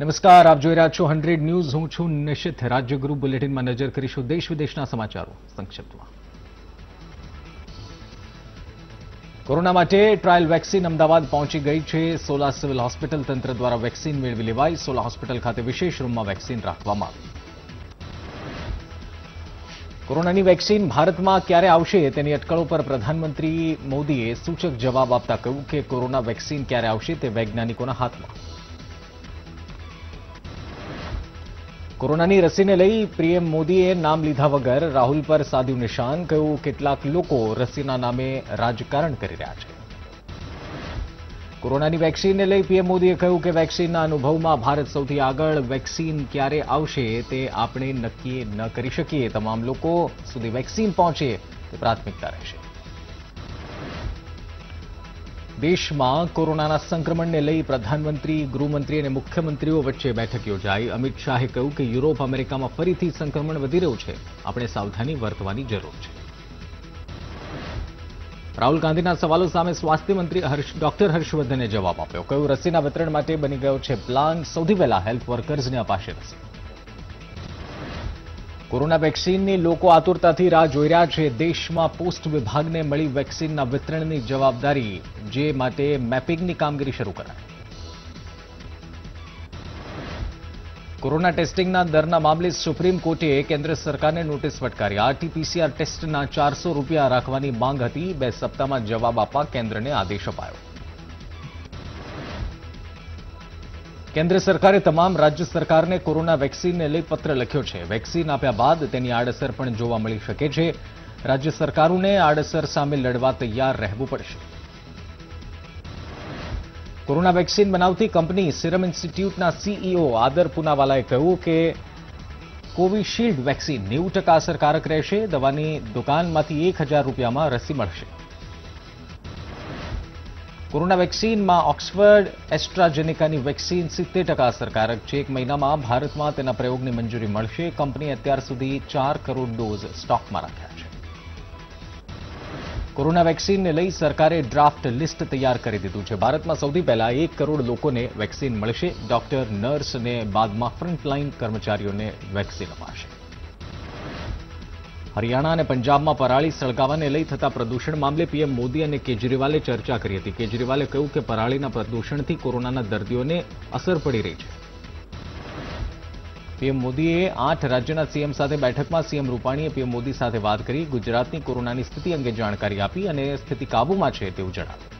નમસ્કાર, આપ જોઈ રહ્યા છો હંડ્રેડ ન્યૂઝ. હું છું નિશિત. રાજ્યગુરુ બુલેટિનમાં નજર કરીશું દેશ વિદેશના સમાચારો સંક્ષિપ્તમાં. કોરોના માટે ટ્રાયલ વેક્સિન અમદાવાદ પહોંચી ગઈ છે. સોલા સિવિલ હોસ્પિટલ તંત્ર દ્વારા વેક્સિન મેળવી લેવાઈ. સોલા હોસ્પિટલ ખાતે વિશેષ રૂમમાં વેક્સિન રાખવામાં આવી. કોરોનાની વેક્સિન ભારતમાં ક્યારે આવશે તેની અટકળો પર પ્રધાનમંત્રી મોદીએ સૂચક જવાબ આપતા કહ્યું કે કોરોના વેક્સિન ક્યારે આવશે તે વૈજ્ઞાનિકોના હાથમાં. કોરોનાની રસીને લઈ પીએમ મોદીએ નામ લીધા વગર રાહુલ પર સાધ્યું નિશાન. કહ્યું, કેટલાક લોકો રસીના નામે રાજકારણ કરી રહ્યા છે. કોરોનાની વેક્સિનને લઈ પીએમ મોદીએ કહ્યું કે વેક્સિનના અનુભવમાં ભારત સૌથી આગળ, વેક્સિન ક્યારે આવશે તે આપણે નક્કી ન કરી શકીએ. તમામ લોકો સુધી વેક્સિન પહોંચે તે પ્રાથમિકતા રહેશે. દેશમાં કોરોનાના સંક્રમણને લઈ પ્રધાનમંત્રી, ગૃહમંત્રી અને મુખ્યમંત્રીઓ વચ્ચે બેઠક યોજાઈ. અમિત શાહે કહ્યું કે યુરોપ અમેરિકામાં ફરીથી સંક્રમણ વધી રહ્યું છે. આપણે સાવધાની વર્તવાની જરૂર છે. રાહુલ ગાંધીના સવાલો સામે સ્વાસ્થ્ય મંત્રી ડોક્ટર હર્ષવર્ધને જવાબ આપ્યો. કહ્યું, રસીના વિતરણ માટે બની ગયો છે પ્લાન. સૌથી પહેલા હેલ્થ વર્કર્સને અપાશે રસી. કોરોના વેક્સિનની લોકો આતુરતાથી રાહ જોઈ રહ્યા છે. દેશમાં પોસ્ટ વિભાગને મળી વેક્સિનના વિતરણની જવાબદારી, જે માટે મેપિંગની કામગીરી શરૂ કરાઈ. કોરોના ટેસ્ટિંગના દરના મામલે સુપ્રીમ કોર્ટે કેન્દ્ર સરકારને નોટિસ ફટકારી. આરટીપીસીઆર ટેસ્ટના ચારસો રૂપિયા રાખવાની માંગ હતી. બે સપ્તાહમાં જવાબ આપવા કેન્દ્રને આદેશ અપાયો. કેન્દ્ર સરકારે તમામ રાજ્ય સરકારને કોરોના વેક્સિનને લઈ પત્ર લખ્યો છે. વેક્સિન આપ્યા બાદ તેની આડઅસર પણ જોવા મળી શકે છે. રાજ્ય સરકારોને આડઅસર સામે લડવા તૈયાર રહેવું પડશે. કોરોના વેક્સિન બનાવતી કંપની સિરમ ઇન્સ્ટિટ્યૂટના સીઈઓ આદર પુનાવાલાએ કહ્યું કે કોવિશિલ્ડ વેક્સિન નેવું ટકા અસરકારક રહેશે. દવાની દુકાનમાંથી એક હજાર રૂપિયામાં રસી મળશે. કોરોના વેક્સિનમાં ઓક્સફર્ડ એસ્ટ્રાજેનિકાની વેક્સિન સિત્તેર ટકા અસરકારક છે. એક મહિનામાં ભારતમાં તેના પ્રયોગની મંજૂરી મળશે. કંપની અત્યાર સુધી ચાર કરોડ ડોઝ સ્ટોકમાં રાખ્યા છે. કોરોના વેક્સિનને લઈ સરકારે ડ્રાફ્ટ લિસ્ટ તૈયાર કરી દીધું છે. ભારતમાં સૌથી પહેલા એક કરોડ લોકોને વેક્સિન મળશે. ડોક્ટર, નર્સ અને બાદમાં ફ્રન્ટલાઇન કર્મચારીઓને વેક્સિન અપાશે. હરિયાણા અને પંજાબમાં પરાળી સળગાવાને લઈ થતા પ્રદૂષણ મામલે પીએમ મોદી અને કેજરીવાલે ચર્ચા કરી હતી. કેજરીવાલે કહ્યું કે પરાળીના પ્રદૂષણથી કોરોનાના દર્દીઓને અસર પડી રહી છે. પીએમ મોદીએ આઠ રાજ્યના સીએમ સાથે બેઠકમાં સીએમ રૂપાણીએ પીએમ મોદી સાથે વાત કરી, ગુજરાતની કોરોનાની સ્થિતિ અંગે જાણકારી આપી અને સ્થિતિ કાબૂમાં છે તેવું જણાવ્યું.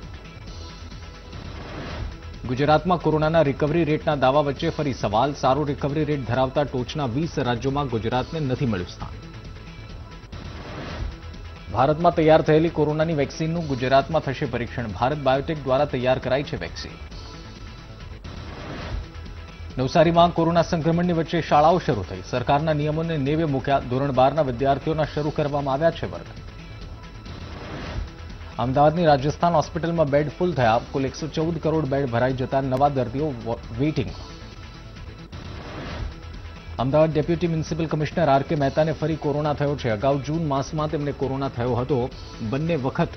ગુજરાતમાં કોરોનાના રિકવરી રેટના દાવા વચ્ચે ફરી સવાલ. સારો રિકવરી રેટ ધરાવતા ટોચના વીસ રાજ્યોમાં ગુજરાતને નથી મળ્યું સ્થાન. ભારતમાં તૈયાર થયેલી કોરોનાની વેક્સિનનું ગુજરાતમાં થશે પરીક્ષણ. ભારત બાયોટેક દ્વારા તૈયાર કરાઈ છે વેક્સિન. નવસારીમાં કોરોના સંક્રમણની વચ્ચે શાળાઓ શરૂ થઈ. સરકારના નિયમોને નેવે મૂક્યા. ધોરણ બારના વિદ્યાર્થીઓના શરૂ કરવામાં આવ્યા છે વર્ગ. અમદાવાદની રાજસ્થાન હોસ્પિટલમાં બેડ ફૂલ થયા. કુલ એકસો કરોડ બેડ ભરાઈ જતા નવા દર્દીઓ વેઇટિંગમાં. Ahmedabad deputy municipal commissioner R K મહેતાને ફરી કોરોના થયો છે. અગાઉ જૂન માસમાં તેમને કોરોના થયો હતો. બંને વખત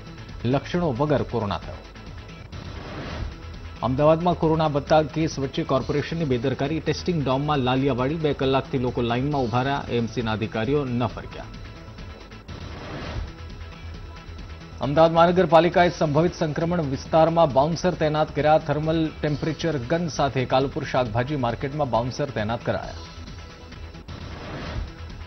લક્ષણો વગર કોરોના થયો. અમદાવાદમાં કોરોના વધતા કેસ વચ્ચે કોર્પોરેશનની બેદરકારી ટેસ્ટિંગ ડોમમાં લાલિયાવાડી બે કલાકથી લોકો લાઇનમાં ઊભા રહ્યા. એએમસીના અધિકારીઓ ન ફરક્યા. અમદાવાદ મહાનગરપાલિકાએ સંભવિત સંક્રમણ વિસ્તારમાં બાઉન્સર તૈનાત કર્યા. થર્મલ ટેમ્પરેચર ગન સાથે કાલુપુર શાકભાજી માર્કેટમાં બાઉન્સર તૈનાત કરાયા.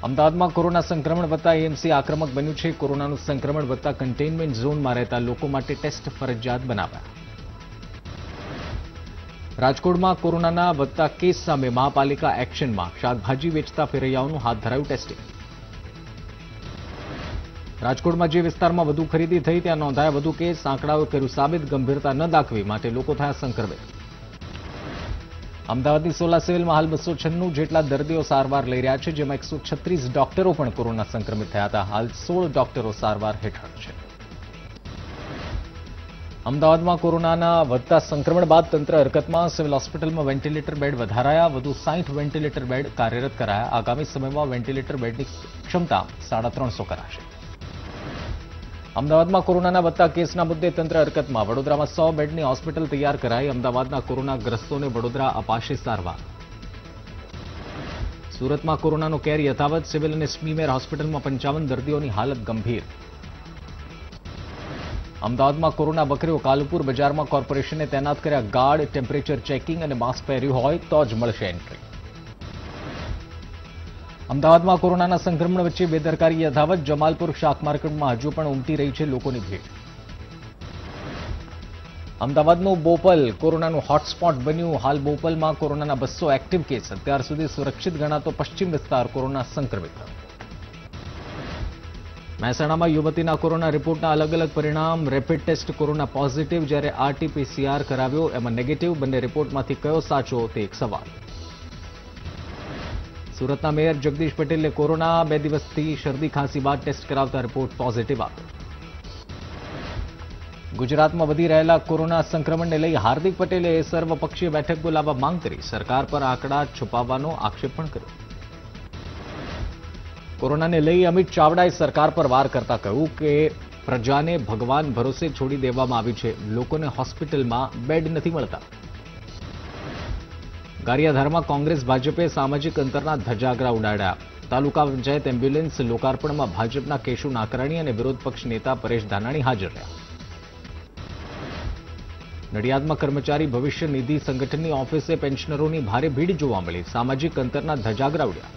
અમદાવાદમાં કોરોના સંક્રમણ વધતા એએમસી આક્રમક બન્યું છે. કોરોનાનું સંક્રમણ વધતા કન્ટેઇનમેન્ટ ઝોનમાં રહેતા લોકો માટે ટેસ્ટ ફરજિયાત બનાવ્યા. રાજકોટમાં કોરોનાના વધતા કેસ સામે મહાપાલિકા એક્શનમાં શાકભાજી વેચતા ફેરૈયાઓનું હાથ ધરાયું ટેસ્ટિંગ રાજકોટમાં જે વિસ્તારમાં વધુ ખરીદી થઈ ત્યાં નોંધાયા વધુ કેસ. આંકડાઓ કર્યું સાબિત, ગંભીરતા ન દાખવી માટે લોકો થયા સંક્રમિત અમદાવાદની સોલા સિવિલમાં હાલ બસો છન્નું જેટલા દર્દીઓ સારવાર લઈ રહ્યા છે, જેમાં એકસો છત્રીસ ડોક્ટરો પણ કોરોના સંક્રમિત થયા હતા. હાલ સોળ ડોક્ટરો સારવાર હેઠળ છે. અમદાવાદમાં કોરોનાના વધતા સંક્રમણ બાદ તંત્ર હરકતમાં સિવિલ હોસ્પિટલમાં વેન્ટિલેટર બેડ વધારાયા. વધુ સાઠ વેન્ટિલેટર બેડ કાર્યરત કરાયા. આગામી સમયમાં વેન્ટિલેટર બેડની ક્ષમતા સાડા ત્રણસો કરાશે. અમદાવાદમાં કોરોનાના વધતા કેસના મુદ્દે તંત્ર હરકતમાં. વડોદરામાં સો બેડની હોસ્પિટલ તૈયાર કરાઈ. અમદાવાદના કોરોનાગ્રસ્તોને વડોદરા અપાશે સારવાર. સુરતમાં કોરોનાનો કેર યથાવત. સિવિલ અને સ્મીમેર હોસ્પિટલમાં પંચાવન દર્દીઓની હાલત ગંભીર. અમદાવાદમાં કોરોના બકરીઓ કાલુપુર બજારમાં કોર્પોરેશને તૈનાત કર્યા. ગાર્ડ ટેમ્પરેચર ચેકિંગ અને માસ્ક પહેર્યું હોય તો જ મળશે એન્ટ્રી. અમદાવાદમાં કોરોનાના સંક્રમણ વચ્ચે બેદરકારી યથાવત જમાલપુર શાક માર્કેટમાં હજુ પણ ઉમટી રહી છે લોકોની ભીડ. અમદાવાદનું બોપલ કોરોનાનું હોટસ્પોટ બન્યું. હાલ બોપલમાં કોરોનાના બસો એક્ટિવ કેસ. અત્યાર સુધી સુરક્ષિત ગણાતો પશ્ચિમ વિસ્તાર કોરોના સંક્રમિત મહેસાણામાં યુવતીના કોરોના રિપોર્ટના અલગ અલગ પરિણામ. રેપિડ ટેસ્ટ કોરોના પોઝિટિવ જ્યારે આરટીપીસીઆર કરાવ્યો. એમાં નેગેટિવ બંને રિપોર્ટમાંથી કયો સાચો તે એક સવાલ. સુરતના મેયર જગદીશ પટેલે કોરોના બે દિવસથી શરદી ખાંસી બાદ ટેસ્ટ કરાવતા રિપોર્ટ પોઝિટિવ આવ્યો ગુજરાતમાં વધી રહેલા કોરોના સંક્રમણને લઈ હાર્દિક પટેલે સર્વપક્ષીય બેઠક બોલાવવા માંગ કરી. સરકાર પર આંકડા છુપાવવાનો આક્ષેપ પણ કર્યો. કોરોનાને લઈ અમિત ચાવડાએ સરકાર પર વાર કરતા કહ્યું કે પ્રજાને ભગવાન ભરોસે છોડી દેવામાં આવી છે. લોકોને હોસ્પિટલમાં બેડ નથી મળતા. ગારિયાધારમાં કોંગ્રેસ ભાજપે સામાજિક અંતરના ધજાગરા ઉડાડ્યા. તાલુકા પંચાયત એમ્બ્યુલન્સ લોકાર્પણમાં ભાજપના કેશુ નાકરાણી અને વિરોધ પક્ષ નેતા પરેશ ધાનાણી હાજર રહ્યા. નડિયાદમાં કર્મચારી ભવિષ્ય નિધિ સંગઠનની ઓફિસે પેન્શનરોની ભારે ભીડ જોવા મળી. સામાજિક અંતરના ધજાગરા ઉડ્યા.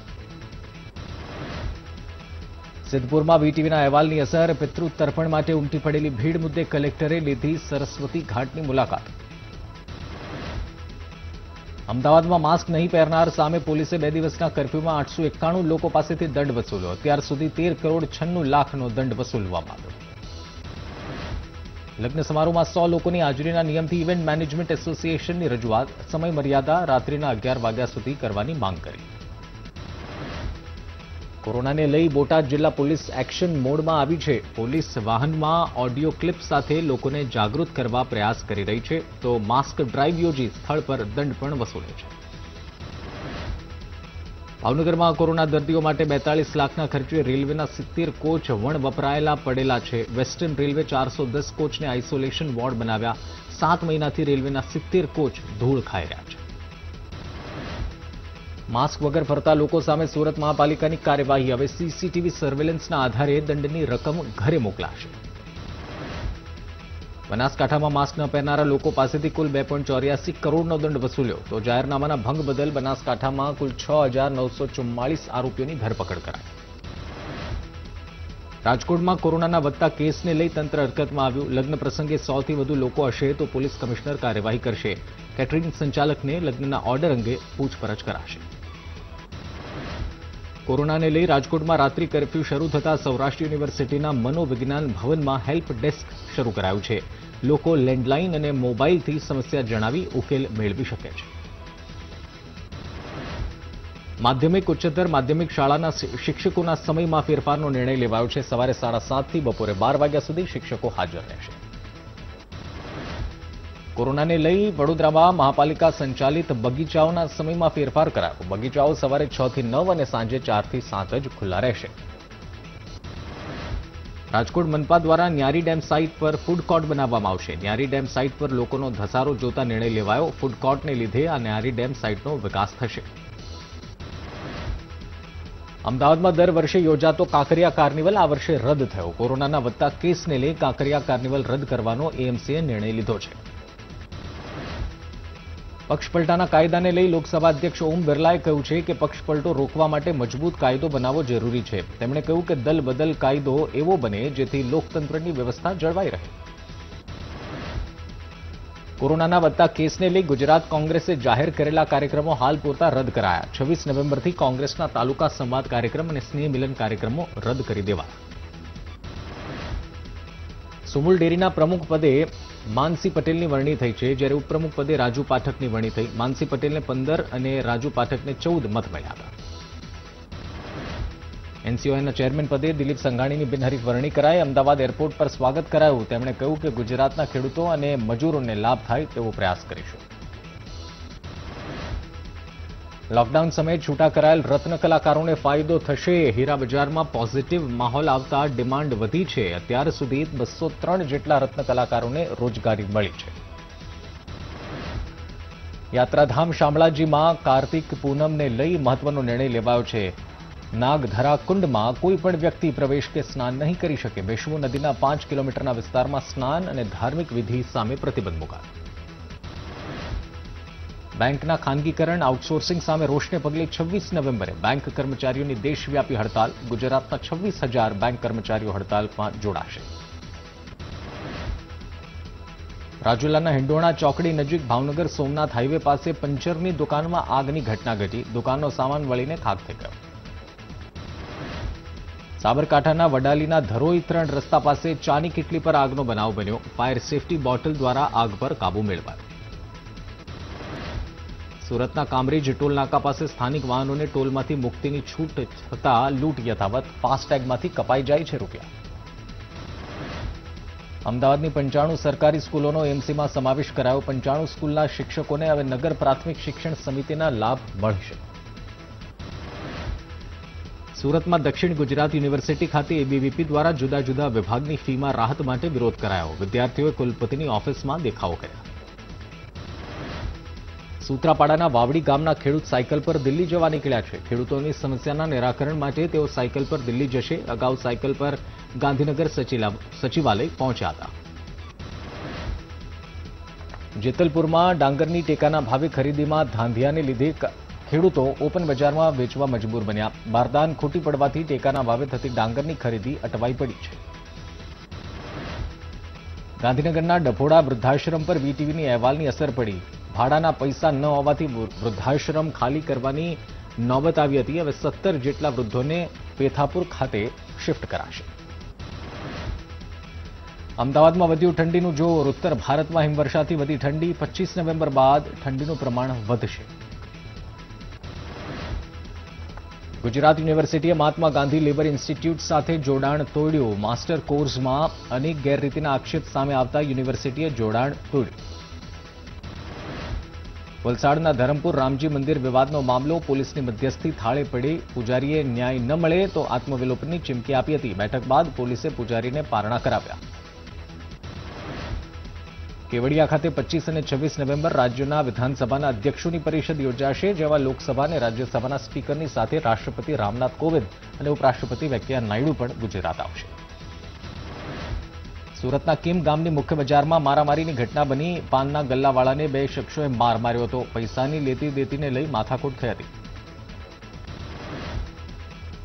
સિદ્ધપુરમાં વીટીવીના અહેવાલની અસર, પિતૃ તર્પણ માટે ઉમટી પડેલી ભીડ મુદ્દે કલેક્ટરે લીધી સરસ્વતી ઘાટની મુલાકાત. અમદાવાદમાં માસ્ક નહીં પહેરનાર સામે પોલીસે બે દિવસના કર્ફ્યુમાં આઠસો એકાણું લોકો પાસેથી દંડ વસૂલ્યો. અત્યાર સુધી તેર કરોડ છન્નું લાખનો દંડ વસૂલવામાં આવ્યો. લગ્ન સમારોહમાં સો લોકોની હાજરીના નિયમથી ઇવેન્ટ મેનેજમેન્ટ એસોસિએશનની રજૂઆત. સમય મર્યાદા રાત્રિના અગિયાર વાગ્યા સુધી કરવાની માંગ કરી. કોરોનાને લઈ બોટાદ જિલ્લા પોલીસ એક્શન મોડમાં આવી છે. પોલીસ વાહનમાં ઓડિયો ક્લિપ સાથે લોકોને જાગૃત કરવા પ્રયાસ કરી રહી છે. તો માસ્ક ડ્રાઈવ યોજી સ્થળ પર દંડ પણ વસૂલે છે. ભાવનગરમાં કોરોના દર્દીઓ માટે બેતાળીસ લાખના ખર્ચે રેલવેના સિત્તેર કોચ વણ વપરાયેલા પડેલા છે. વેસ્ટર્ન રેલવે ચારસો દસ કોચને આઇસોલેશન વોર્ડ બનાવ્યા. સાત મહિનાથી રેલવેના સિત્તેર કોચ ધૂળ ખાઈ રહ્યા છે. માસ્ક વગર ફરતા લોકો સામે સુરત મહાપાલિકાની કાર્યવાહી. હવે સીસીટીવી સર્વેલન્સના આધારે દંડની રકમ ઘરે મોકલાશે. બનાસકાંઠામાં માસ્ક ન પહેરનારા લોકો પાસેથી કુલ બે કરોડનો દંડ વસૂલ્યો. તો જાહેરનામાના ભંગ બદલ બનાસકાંઠામાં કુલ છ આરોપીઓની ધરપકડ કરાઈ. રાજકોટમાં કોરોનાના વધતા કેસને લઈ તંત્ર હરકતમાં આવ્યું. લગ્ન પ્રસંગે સોથી વધુ લોકો હશે તો પોલીસ કમિશનર કાર્યવાહી કરશે. કેટરિંગ સંચાલકને લગ્નના ઓર્ડર અંગે પૂછપરછ કરાશે. કોરોનાને લઈ રાજકોટમાં રાત્રિ કરફ્યુ શરૂ થતા સૌરાષ્ટ્ર યુનિવર્સિટીના મનોવિજ્ઞાન ભવનમાં હેલ્પ ડેસ્ક શરૂ કરાયું છે. લોકો લેન્ડલાઇન અને મોબાઈલથી સમસ્યા જણાવી ઉકેલ મેળવી શકે છે. માધ્યમિક ઉચ્ચતર માધ્યમિક શાળાના શિક્ષકોના સમયમાં ફેરફારનો નિર્ણય લેવાયો છે. સવારે સાડા સાતથી બપોરે બાર વાગ્યા સુધી શિક્ષકો હાજર રહેશે. કોરોનાને લઈ વડોદરામાં મહાપાલિકા સંચાલિત બગીચાઓના સમયમાં ફેરફાર કરાયો. બગીચાઓ સવારે છ થી નવ અને સાંજે ચારથી સાત જ ખુલ્લા રહેશે. રાજકોટ મનપા દ્વારા ન્યારી ડેમ સાઇટ પર ફૂડ કોર્ટ બનાવવામાં આવશે. ન્યારી ડેમ સાઇટ પર લોકોનો ધસારો જોતા નિર્ણય લેવાયો. ફૂડ કોર્ટને લીધે આ ન્યારી ડેમ સાઇટનો વિકાસ થશે. અમદાવાદમાં દર વર્ષે યોજાતો કાંકરિયા કાર્નિવલ આ વર્ષે રદ થયો. કોરોનાના વધતા કેસને લઈ કાંકરિયા કાર્નિવલ રદ કરવાનો એએમસીએ નિર્ણય લીધો છે. પક્ષપલટાના કાયદાને લઈ લોકસભા અધ્યક્ષ ઓમ બિરલાએ કહ્યું છે કે પક્ષપલટો રોકવા માટે મજબૂત કાયદો બનાવવો જરૂરી છે. તેમણે કહ્યું કે દલ કાયદો એવો બને જેથી લોકતંત્રની વ્યવસ્થા જળવાઈ રહે. કોરોનાના વધતા કેસને લઈ ગુજરાત કોંગ્રેસે જાહેર કરેલા કાર્યક્રમો હાલ પૂરતા રદ કરાયા. છવ્વીસ નવેમ્બરથી કોંગ્રેસના તાલુકા સંવાદ કાર્યક્રમ અને સ્નેહ મિલન કાર્યક્રમો રદ કરી દેવા. સુમુલ ડેરીના પ્રમુખ પદે માનસી પટેલની વરણી થઈ છે, જ્યારે ઉપપ્રમુખ પદે રાજુ પાઠકની વરણી થઈ. માનસી પટેલને પંદર અને રાજુ પાઠકને ચૌદ મત મળ્યા હતા. એનસીઓના ચેરમેન પદે દિલીપ સંઘાણીની બિનહરીફ વરણી કરાઈ. અમદાવાદ એરપોર્ટ પર સ્વાગત કરાયું. તેમણે કહ્યું કે ગુજરાતના ખેડૂતો અને મજૂરોને લાભ થાય તેવો પ્રયાસ કરીશું. લોકડાઉન સમયે છૂટા કરાયેલ રત્ન ફાયદો થશે. હીરા બજારમાં પોઝિટિવ માહોલ આવતા ડિમાન્ડ વધી છે. અત્યાર સુધી બસો જેટલા રત્ન રોજગારી મળી છે. યાત્રાધામ શામળાજીમાં કાર્તિક પૂનમને લઈ મહત્વનો નિર્ણય લેવાયો છે. નાગધરા કુંડમાં કોઈ પણ વ્યક્તિ પ્રવેશ કે સ્નાન નહીં કરી શકે. બેશમુ નદીના પાંચ કિલોમીટરના વિસ્તારમાં સ્નાન અને ધાર્મિક વિધિ સામે પ્રતિબંધ મુકાયો. બેંકના ખાનગીકરણ, આઉટસોર્સિંગ સામે રોષને પગલે છવ્વીસ નવેમ્બરે બેંક કર્મચારીઓની દેશવ્યાપી હડતાલ. ગુજરાતના છવ્વીસ બેંક કર્મચારીઓ હડતાલમાં જોડાશે. રાજુલાના હિંડોણા ચોકડી નજીક ભાવનગર સોમનાથ હાઈવે પાસે પંચરની દુકાનમાં આગની ઘટના ઘટી. દુકાનનો સામાન વળીને ખાક થઈ ગયો. સાબરકાંઠાના વડાલીના ધરોઈ ત્રણ રસ્તા પાસે ચાની કીટલી પર આગનો બનાવ બન્યો. ફાયર સેફટી બોટલ દ્વારા આગ પર કાબુ મેળવાયો. સુરતના કામરેજ ટોલ પાસે સ્થાનિક વાહનોને ટોલમાંથી મુક્તિની છૂટ થતા લૂંટ યથાવત ફાસ્ટેગમાંથી કપાઈ જાય છે રૂપિયા. અમદાવાદની પંચાણું સરકારી સ્કૂલોનો એમસીમાં સમાવેશ કરાયો. પંચાણું સ્કૂલના શિક્ષકોને હવે નગર પ્રાથમિક શિક્ષણ સમિતિના લાભ મળશે. સુરતમાં દક્ષિણ ગુજરાત યુનિવર્સિટી ખાતે એબીવીપી દ્વારા જુદા જુદા વિભાગની ફીમાં રાહત માટે વિરોધ કરાયો. વિદ્યાર્થીઓએ કુલપતિની ઓફિસમાં દેખાવો કર્યા. સૂત્રાપાડાના વાવડી ગામના ખેડૂત સાયકલ પર દિલ્હી જવા નીકળ્યા છે. ખેડૂતોની સમસ્યાના નિરાકરણ માટે તેઓ સાયકલ પર દિલ્હી જશે. અગાઉ સાયકલ પર ગાંધીનગર સચિવાલય પહોંચ્યા હતા. જેતલપુરમાં ડાંગરની ટેકાના ભાવે ખરીદીમાં ધાંધિયાને લીધે ખેડૂતો ઓપન બજારમાં વેચવા મજબૂર બન્યા. બારદાન ખોટી પડવાથી ટેકાના ભાવે થતી ડાંગરની ખરીદી અટવાઈ પડી છે. ગાંધીનગરના ડભોડા વૃદ્ધાશ્રમ પર વીટીવીની અહેવાલની અસર પડી. ભાડાના પૈસા ન હોવાથી વૃદ્ધાશ્રમ ખાલી કરવાની નોબત આવી હતી. હવે સત્તર જેટલા વૃદ્ધોને પેથાપુર ખાતે શિફ્ટ કરાશે. અમદાવાદમાં વધ્યું ઠંડીનું જોર. ઉત્તર ભારતમાં હિમવર્ષાથી વધી ઠંડી. પચીસ નવેમ્બર બાદ ઠંડીનું પ્રમાણ વધશે. ગુજરાત યુનિવર્સિટીએ મહાત્મા ગાંધી લેબર ઇન્સ્ટિટ્યૂટ સાથે જોડાણ તોડ્યું. માસ્ટર કોર્સમાં અનેક ગેરરીતિના આક્ષેપ સામે આવતા યુનિવર્સિટીએ જોડાણ તોડ્યું. વલસાડના ધરમપુર રામજી મંદિર વિવાદનો મામલો પોલીસની મધ્યસ્થી થાળે પડી. પૂજારીએ ન્યાય ન મળે તો આત્મવિલોપનની ચીમકી આપી હતી. બેઠક બાદ પોલીસે પૂજારીને પારણા કરાવ્યા. કેવડિયા ખાતે પચીસ અને છવ્વીસ નવેમ્બર રાજ્યના વિધાનસભાના અધ્યક્ષોની પરિષદ યોજાશે, જેમાં લોકસભા અને રાજ્યસભાના સ્પીકરની સાથે રાષ્ટ્રપતિ રામનાથ કોવિંદ અને ઉપરાષ્ટ્રપતિ વેંકૈયા નાયડુ પણ ગુજરાત આવશે. સુરતના કિમ ગામની મુખ્ય બજારમાં મારામારીની ઘટના બની. પાનના ગલ્લાવાળાને બે શખ્સોએ માર માર્યો હતો. પૈસાની લેતી દેતીને લઈ માથાકૂટ થઈ હતી.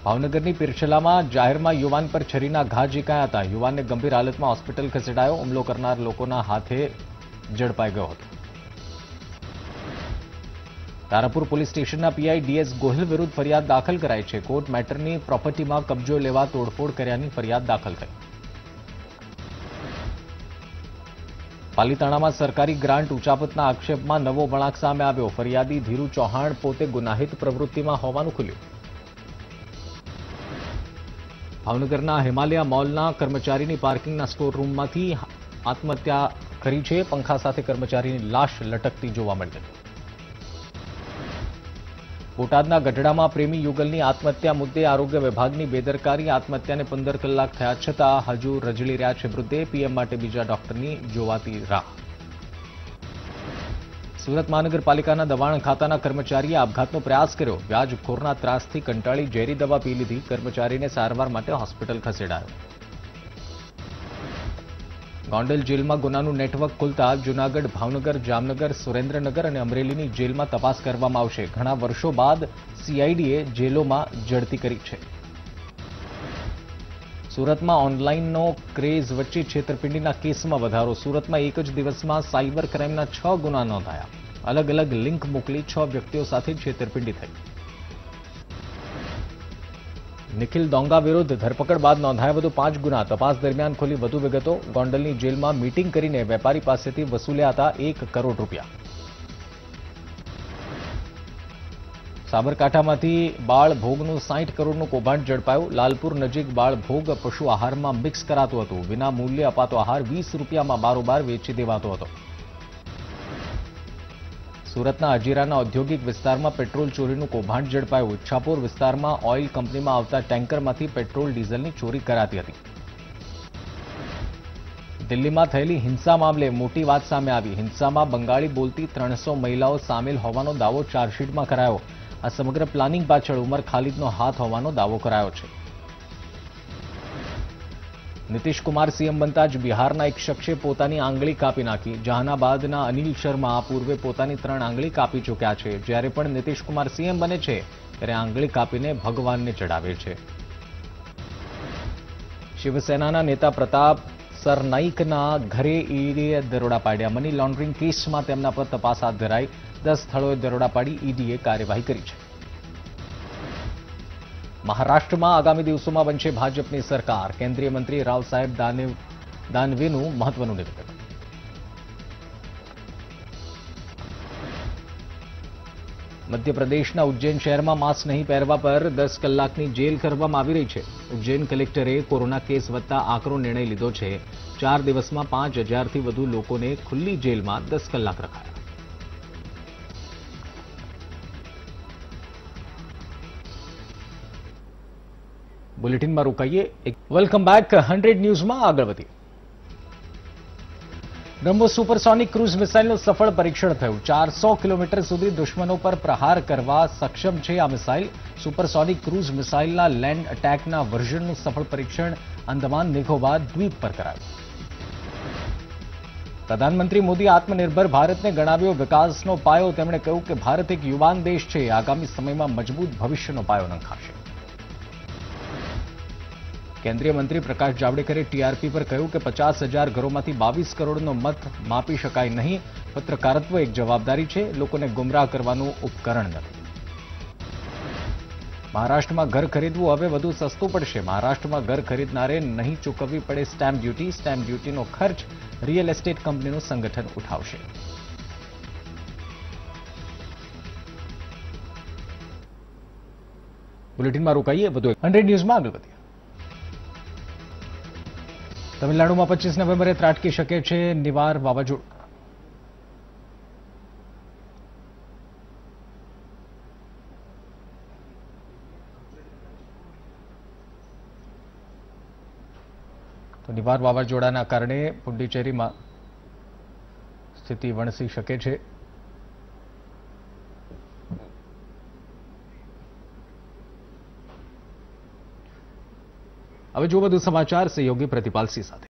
ભાવનગરની પીરછલામાં જાહેરમાં યુવાન પર છરીના ઘા ઝીકાયા હતા. યુવાનને ગંભીર હાલતમાં હોસ્પિટલ ખસેડાયો. હુમલો કરનાર લોકોના હાથે ઝડપાઈ ગયો હતો. તારાપુર પોલીસ સ્ટેશનના પીઆઈ ડીએસ ગોહિલ વિરુદ્ધ ફરિયાદ દાખલ કરાઈ છે. કોર્ટ મેટરની પ્રોપર્ટીમાં કબજો લેવા તોડફોડ કર્યાની ફરિયાદ દાખલ થઈ. પાલીતાણામાં સરકારી ગ્રાન્ટ ઉચાપતના આક્ષેપમાં નવો વળાંક સામે આવ્યો. ફરિયાદી ધીરુ ચૌહાણ પોતે ગુનાહિત પ્રવૃત્તિમાં હોવાનું ખુલ્યું. ભાવનગરના હિમાલયા મોલના કર્મચારીની પાર્કિંગના સ્ટોર રૂમમાંથી આત્મહત્યા કરી છે. પંખા સાથે કર્મચારીની લાશ લટકતી જોવા મળી હતી. બોટાદના ગઢડામાં પ્રેમી યુગલની આત્મહત્યા મુદ્દે આરોગ્ય વિભાગની બેદરકારી, આત્મહત્યાને પંદર કલાક થયા છતાં હજુ રજળી રહ્યા છે મૃતદેહ પીએમ માટે બીજા ડોક્ટરની જોવાતી રાહ. સુરત મહાનગરપાલિકાના દબાણ ખાતાના કર્મચારીએ આપઘાતનો પ્રયાસ કર્યો. વ્યાજખોરના ત્રાસથી કંટાળી ઝેરી દવા પી લીધી. કર્મચારીને સારવાર માટે હોસ્પિટલ ખસેડાયો. ગોંડલ જેલમાં ગુનાનું નેટવર્ક ખુલતા જૂનાગઢ, ભાવનગર, જામનગર, સુરેન્દ્રનગર અને અમરેલીની જેલમાં તપાસ કરવામાં આવશે. ઘણા વર્ષો બાદ સીઆઈડીએ જેલોમાં જડતી કરી છે. સુરતમાં ઓનલાઈનનો ક્રેઝ વચ્ચે છેતરપિંડીના કેસમાં વધારો. સુરતમાં એક જ દિવસમાં સાયબર ક્રાઇમના છ ગુના નોંધાયા. અલગ અલગ લિંક મોકલી છ વ્યક્તિઓ સાથે છેતરપિંડી થઈ. નિખિલ દોંગા વિરુદ્ધ ધરપકડ બાદ નોંધાયા વધુ પાંચ ગુના. તપાસ દરમિયાન ખુલી વધુ વિગતો ગોંડલની જેલમાં મીટિંગ કરીને વેપારી પાસેથી વસૂલ્યા હતા એક કરોડ રૂપિયા. સાબરકાંઠામાંથી બાળ ભોગનું કરોડનું કૌભાંડ ઝડપાયું. લાલપુર નજીક બાળ ભોગ પશુ આહારમાં મિક્સ કરાતું હતું. વિના મૂલ્યે અપાતો આહાર વીસ રૂપિયામાં બારોબાર વેચી દેવાતો હતો. સુરતના અજીરાના ઔદ્યોગિક વિસ્તારમાં પેટ્રોલ ચોરીનું કૌભાંડ ઝડપાયું. ઈચ્છાપુર વિસ્તારમાં ઓઇલ કંપનીમાં આવતા ટેન્કરમાંથી પેટ્રોલ, ડીઝલની ચોરી કરાતી હતી. દિલ્હીમાં થયેલી હિંસા મામલે મોટી વાત સામે આવી. હિંસામાં બંગાળી બોલતી ત્રણસો મહિલાઓ સામેલ હોવાનો દાવો ચાર્જશીટમાં કરાયો. આ સમગ્ર પ્લાનિંગ પાછળ ઉમર ખાલિદનો હાથ હોવાનો દાવો કરાયો છે. નીતિશ કુમાર સીએમ બનતા જ બિહારના એક શખ્સે પોતાની આંગળી કાપી નાખી. જહાનાબાદના અનિલ શર્મા પૂર્વે પોતાની ત્રણ આંગળી કાપી ચૂક્યા છે. જ્યારે પણ નીતિશ સીએમ બને છે, ત્યારે આંગળી કાપીને ભગવાનને ચડાવે છે. શિવસેનાના નેતા પ્રતાપ સરનાઇકના ઘરે ઈડીએ દરોડા પાડ્યા. મની લોન્ડરિંગ કેસમાં તેમના પર તપાસ હાથ ધરાઈ. દસ સ્થળોએ દરોડા પાડી ઈડીએ કાર્યવાહી કરી છે. મહારાષ્ટ્રમાં આગામી દિવસોમાં બનશે ભાજપની સરકાર. કેન્દ્રીય મંત્રી રાવ સાહેબ દાનવેનું મહત્વનું નિવેદન. મધ્યપ્રદેશના ઉજ્જૈન શહેરમાં માસ્ક નહીં પહેરવા પર દસ કલાકની જેલ કરવામાં આવી રહી છે. ઉજ્જૈન કલેક્ટરે કોરોના કેસ વધતા આકરો નિર્ણય લીધો છે. ચાર દિવસમાં પાંચ હજારથી વધુ લોકોને ખુલ્લી જેલમાં દસ કલાક રખાયા. બુલેટિનમાં રોકાઈએ. વેલકમ બેક હંડ્રેડ ન્યૂઝમાં આગળ વધીએ. બ્રહ્મોસ સુપરસોનિક ક્રુઝ મિસાઇલનું સફળ પરીક્ષણ થયું. ચારસો કિલોમીટર સુધી દુશ્મનો પર પ્રહાર કરવા સક્ષમ છે આ મિસાઇલ. સુપરસોનિક ક્રુઝ મિસાઇલના લેન્ડ અટેકના વર્ઝનનું સફળ પરીક્ષણ અંદમાન નિકોબાર દ્વીપ પર કરાયું. પ્રધાનમંત્રી મોદી આત્મનિર્ભર ભારતને ગણાવ્યો વિકાસનો પાયો. તેમણે કહ્યું કે ભારત એક યુવાન દેશ છે. આગામી સમયમાં મજબૂત ભવિષ્યનો પાયો નંખાશે. કેન્દ્રીય મંત્રી પ્રકાશ જાવડેકરે ટીઆરપી પર કહ્યું કે પચાસ હજાર ઘરોમાંથી બાવીસ કરોડનો મત માપી શકાય નહીં. પત્રકારત્વ એક જવાબદારી છે. લોકોને ગુમરાહ કરવાનું ઉપકરણ નથી. મહારાષ્ટ્રમાં ઘર ખરીદવું હવે વધુ સસ્તું પડશે. મહારાષ્ટ્રમાં ઘર ખરીદનારે નહીં ચૂકવવી પડે સ્ટેમ્પ ડ્યુટી. સ્ટેમ્પ ડ્યુટીનો ખર્ચ રિયલ એસ્ટેટ કંપનીનું સંગઠન ઉઠાવશે. બુલેટિનમાં રોકાઈએ. વધુ હંડ્રેડ ન્યૂઝમાં આગળ વધીએ. તમિલનાડુમાં પચીસ નવેમ્બરે ત્રાટકી શકે છે નિવાર વાવાઝોડું. તો નિવાર વાવાઝોડાના કારણે પુડુચેરીમાં સ્થિતિ વણસી શકે છે. હવે જો વધુ સમાચાર સહયોગી પ્રતિપાલસિંહ સાથે.